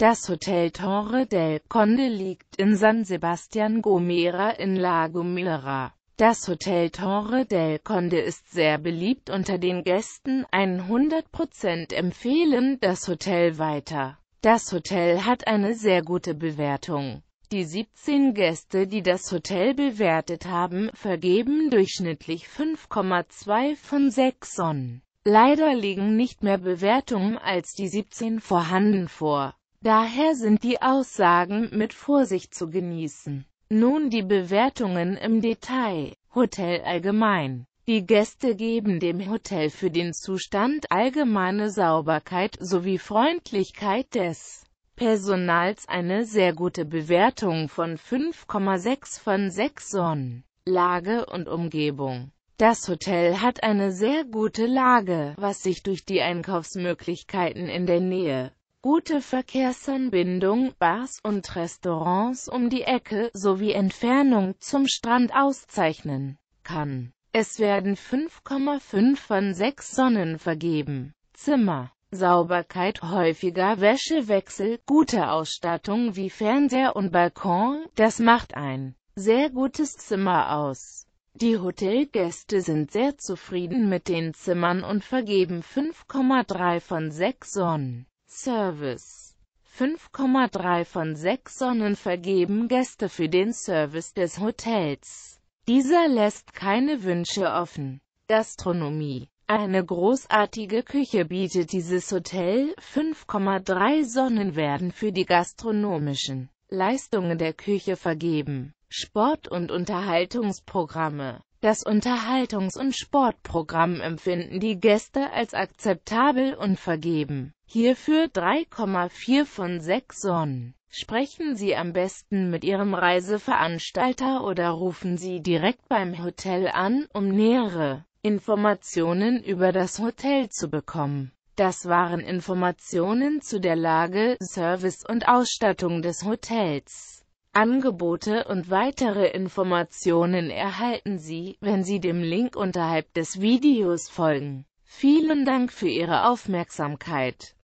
Das Hotel Torre del Conde liegt in San Sebastian Gomera in La Gomera. Das Hotel Torre del Conde ist sehr beliebt unter den Gästen, 100% empfehlen das Hotel weiter. Das Hotel hat eine sehr gute Bewertung. Die 17 Gäste, die das Hotel bewertet haben, vergeben durchschnittlich 5,2 von 6 Sonnen. Leider liegen nicht mehr Bewertungen als die 17 vorhanden vor. Daher sind die Aussagen mit Vorsicht zu genießen. Nun die Bewertungen im Detail. Hotel allgemein. Die Gäste geben dem Hotel für den Zustand, allgemeine Sauberkeit sowie Freundlichkeit des Personals eine sehr gute Bewertung von 5,6 von 6 Sonnen. Lage und Umgebung. Das Hotel hat eine sehr gute Lage, was sich durch die Einkaufsmöglichkeiten in der Nähe gute Verkehrsanbindung, Bars und Restaurants um die Ecke sowie Entfernung zum Strand auszeichnen kann. Es werden 5,5 von 6 Sonnen vergeben. Zimmer Sauberkeit, häufiger Wäschewechsel, gute Ausstattung wie Fernseher und Balkon, das macht ein sehr gutes Zimmer aus. Die Hotelgäste sind sehr zufrieden mit den Zimmern und vergeben 5,3 von 6 Sonnen. Service 5,3 von 6 Sonnen vergeben Gäste für den Service des Hotels. Dieser lässt keine Wünsche offen. Gastronomie eine großartige Küche bietet dieses Hotel, 5,3 Sonnen werden für die gastronomischen Leistungen der Küche vergeben. Sport- und Unterhaltungsprogramme das Unterhaltungs- und Sportprogramm empfinden die Gäste als akzeptabel und vergeben hierfür 3,4 von 6 Sonnen. Sprechen Sie am besten mit Ihrem Reiseveranstalter oder rufen Sie direkt beim Hotel an, um nähere Informationen über das Hotel zu bekommen. Das waren Informationen zu der Lage, Service und Ausstattung des Hotels. Angebote und weitere Informationen erhalten Sie, wenn Sie dem Link unterhalb des Videos folgen. Vielen Dank für Ihre Aufmerksamkeit.